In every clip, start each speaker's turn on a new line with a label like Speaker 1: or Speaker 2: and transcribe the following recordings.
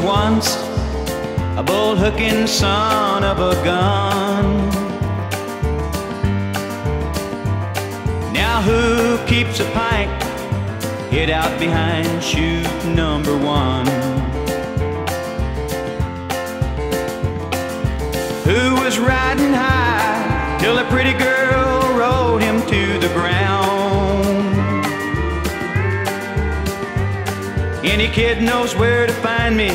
Speaker 1: once a bull hooking son of a gun. Now who keeps a pike hid out behind chute number one? Who was riding high till a pretty girl Any kid knows where to find me.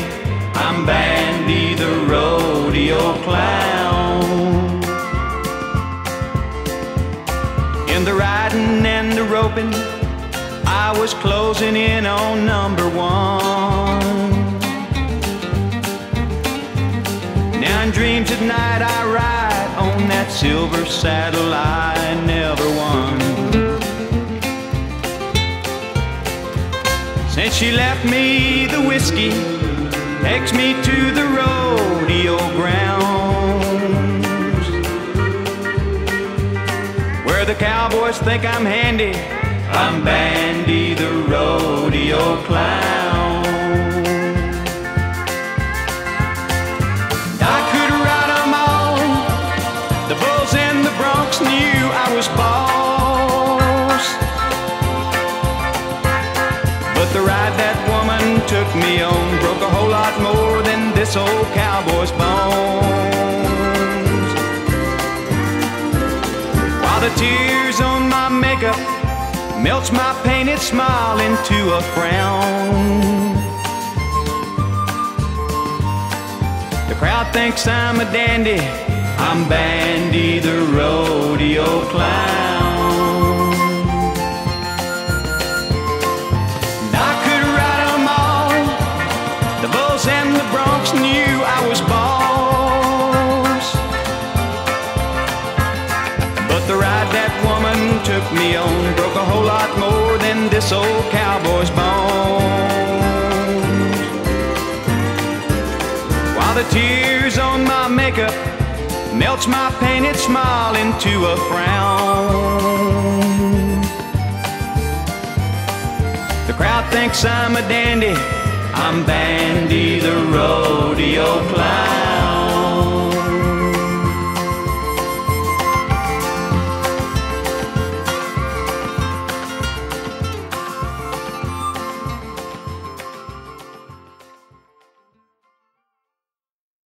Speaker 1: I'm Bandy the rodeo clown. In the riding and the roping, I was closing in on number one. Now in dreams at night I ride on that silver saddle I never won. She left me the whiskey takes me to the rodeo grounds where the cowboys think I'm handy. I'm Bandy the rodeo clown. I could ride 'em all. The bulls and the broncs knew I was boss. But the ride that woman took me on broke a whole lot more than this old cowboy's bones. While the tears on my makeup melts my painted smile into a frown. The crowd thinks I'm a dandy. I'm Bandy the rodeo clown. Took me on broke a whole lot more than this old cowboy's bones. While the tears on my makeup melts my painted smile into a frown. The crowd thinks I'm a dandy. I'm Bandy the rodeo clown.